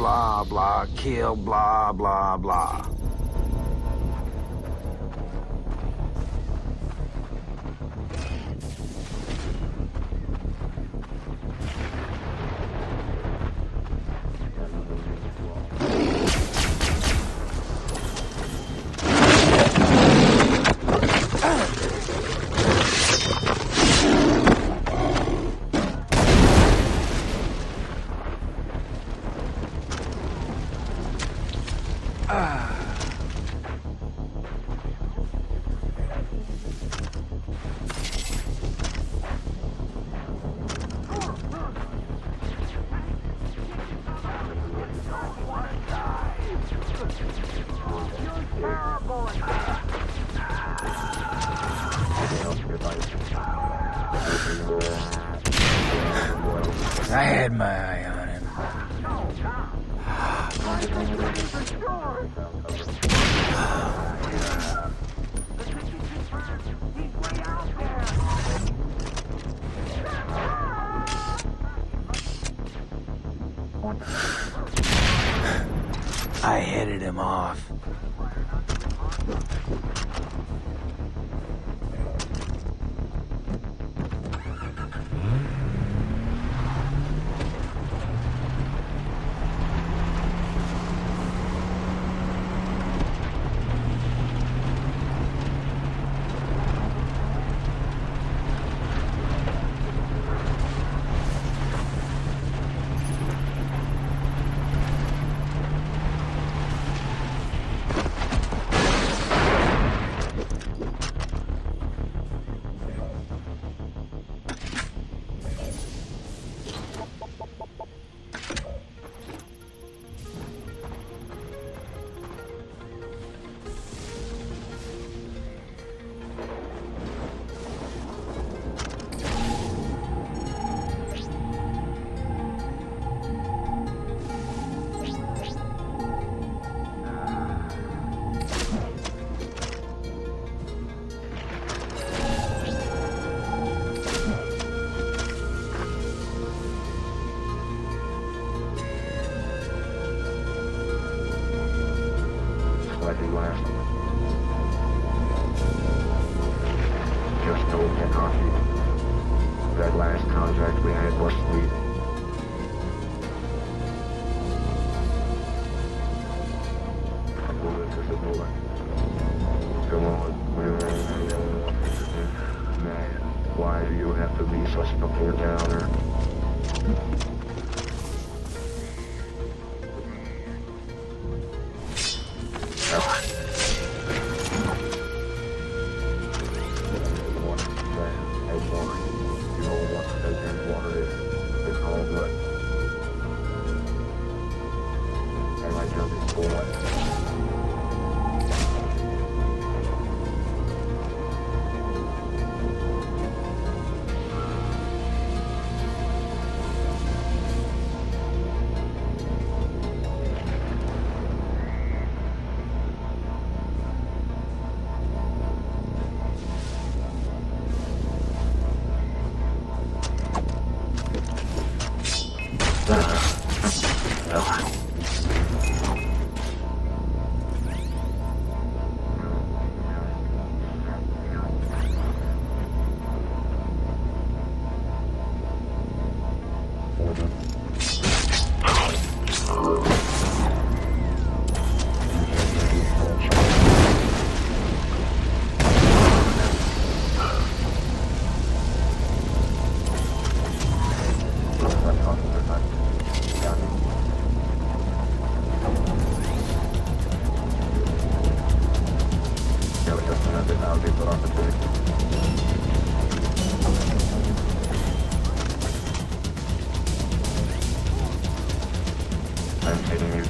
Blah, blah. Kill, blah, blah, blah. I had my eye I headed him off. Like the last. Just know that coffee. That last contract we had was sweet. I'm moving to the door. Come on, man. Why do you have to be such a poor downer?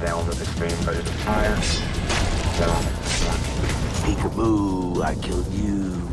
Down to the extreme phase of fire. Peekaboo, I killed you.